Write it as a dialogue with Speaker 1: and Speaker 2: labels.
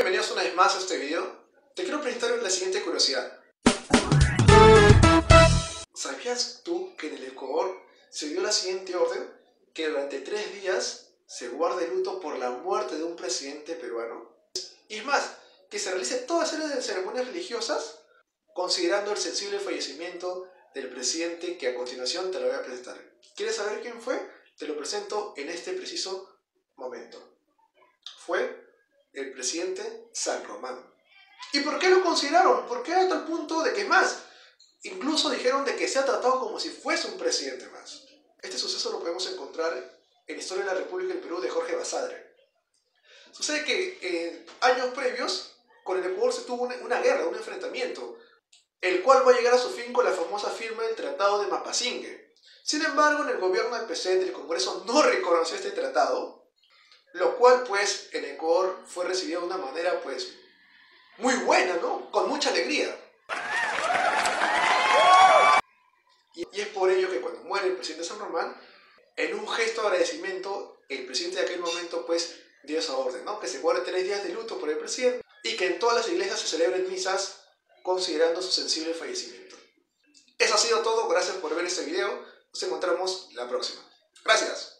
Speaker 1: Bienvenidos una vez más a este video. Te quiero presentar la siguiente curiosidad. ¿Sabías tú que en el Ecuador se dio la siguiente orden? Que durante tres días se guarde luto por la muerte de un presidente peruano. Y es más, que se realice toda serie de ceremonias religiosas considerando el sensible fallecimiento del presidente que a continuación te lo voy a presentar. ¿Quieres saber quién fue? Te lo presento en este preciso momento. Fue el presidente San Román. ¿Y por qué lo consideraron? ¿Por qué a tal punto de que más? Incluso dijeron de que se ha tratado como si fuese un presidente más. Este suceso lo podemos encontrar en la Historia de la República del Perú de Jorge Basadre. Sucede que en años previos con el Ecuador se tuvo una, guerra, un enfrentamiento, el cual va a llegar a su fin con la famosa firma del Tratado de Mapasingue. Sin embargo, en el gobierno del presidente el Congreso no reconoció este tratado, lo cual pues en Ecuador fue recibido de una manera pues muy buena, ¿no? Con mucha alegría. Y, es por ello que cuando muere el presidente San Román, en un gesto de agradecimiento, el presidente de aquel momento pues dio esa orden, ¿no? Que se guarde tres días de luto por el presidente y que en todas las iglesias se celebren misas considerando su sensible fallecimiento. Eso ha sido todo, gracias por ver este video, nos encontramos la próxima. Gracias.